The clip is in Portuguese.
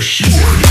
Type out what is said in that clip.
the.